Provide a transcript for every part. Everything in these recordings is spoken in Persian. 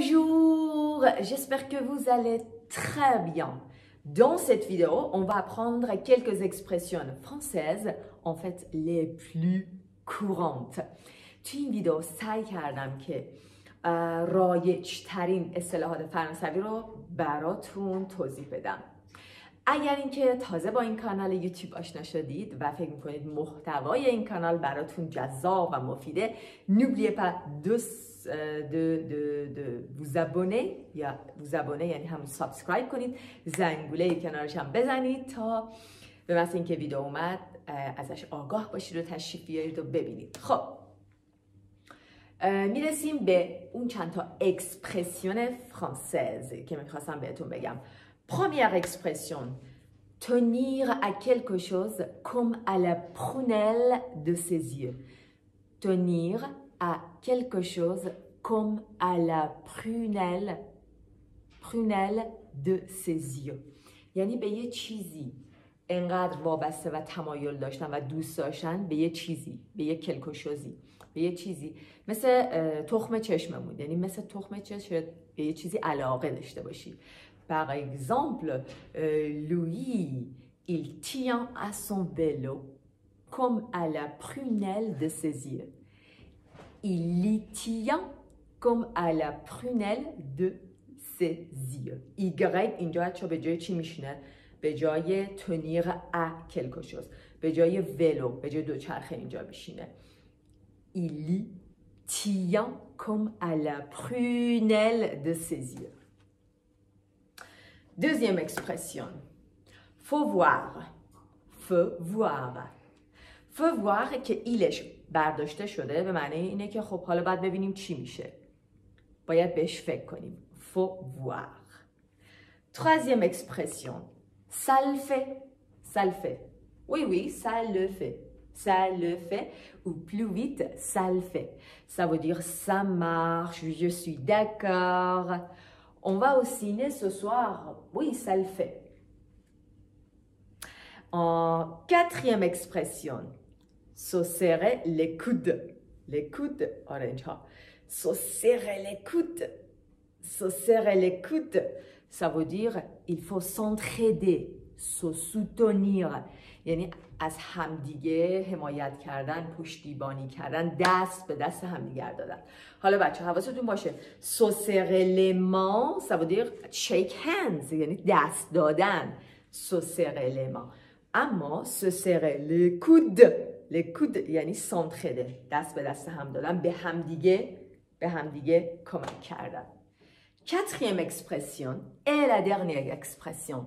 Bonjour, j'espère que vous allez très bien. Dans cette vidéo, on va apprendre quelques expressions françaises, en fait les plus courantes. توی این ویدیو kardam کردم که رایج ترین اصطلاحات فرانسوی رو براتون توضیح بدم. اگر اینکه تازه با این کانال یوتیوب آشنا شدید و فکر میکنید محتوای این کانال براتون جذاب و مفیده نوبلیه پا دو دو دو دو یا یعنی هم سابسکرایب کنید زنگوله کنارش هم بزنید تا به مثل اینکه ویدیو اومد ازش آگاه باشید و تشریف بیارید و ببینید خب میرسیم به اون چند تا اکسپرسیون فرانسز که میخواستم بهتون بگم Première expression, tenir à quelque chose comme à la prunelle de ses yeux. Tenir à quelque chose comme à la prunelle, prunelle de ses yeux. یعنی به یه چیزی انقدر وابسته و تمایل داشتن و دوست داشتن به یه چیزی به یه کلکشوزی به یه چیزی مثل تخم چشممون یعنی مثل تخم چشم به یه چیزی علاقه داشته باشی Par exemple, euh, Louis, il tient à son vélo comme à la prunelle de ses yeux. Il y tient comme à la prunelle de ses yeux. Y, il بچه à جای vélo Il y tient comme à la prunelle de ses yeux. Deuxième expression. Faut voir. Faut voir. Faut voir que est برداشته شده به معنی اینه که خب حالا باید ببینیم چی میشه. باید بهش فکر کنیم. Faut voir. Troisième expression. Ça le fait. Ça le fait. Oui, oui, ça le fait. Ça le fait. Ou plus vite, ça le fait. Ça veut dire ça marche, je suis d'accord. On va au ciné ce soir. Oui, ça le fait. En quatrième expression, se serrer les coudes. Les coudes, orange. Se hein. serrer les coudes. Se serrer les coudes. Ça veut dire il faut s'entraider. سوسوتونیر یعنی از همدیگه حمایت کردن پشتیبانی کردن دست به دست همدیگر دادن حالا بچه حواستون باشه سوسرلما سوادیق شیک هنز یعنی دست دادن سوسرلما اما سوسر کود لکود یعنی سانتخده دست به دست هم دادن به همدیگه به همدیگه کمک کردن کتریم اکسپریسیون ای la اکسپریسیون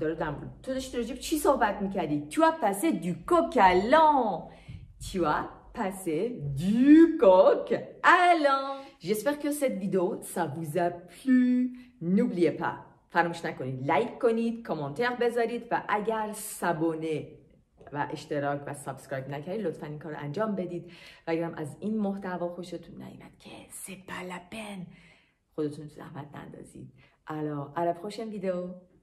داره در تو داشتی راجب چی صحبت میکردی تو پسه دو کوکالان الان تو پسه passé du که که ست ویدو que cette پلو نوبلیه فراموش نکنید لایک کنید کامنتر بذارید و اگر سابونه و اشتراک و سابسکرایب نکردید لطفا این کار رو انجام بدید و اگرم از این محتوا خوشتون نیمد که پن خودتون تو زحمت نندازید الا à ویدیو